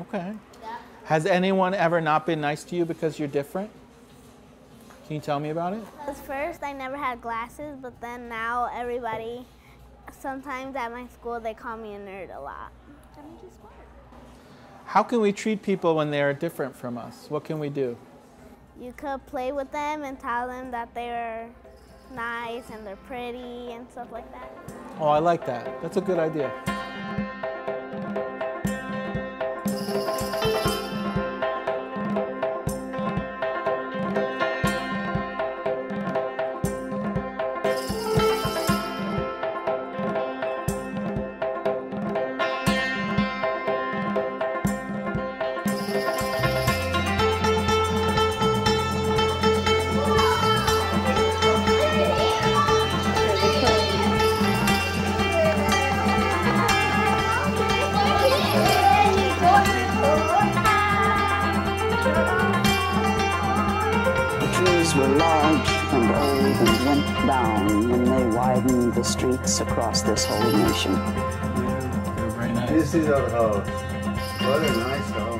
Okay. Has anyone ever not been nice to you because you're different? Can you tell me about it? Because first I never had glasses, but then now everybody, sometimes at my school, they call me a nerd a lot. How can we treat people when they are different from us? What can we do? You could play with them and tell them that they're nice and they're pretty and stuff like that. Oh, I like that. That's a good idea. The were large and old and went down when they widened the streets across this whole nation. They're very nice. This is our house. What a nice house.